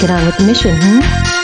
Get on with the mission, hmm?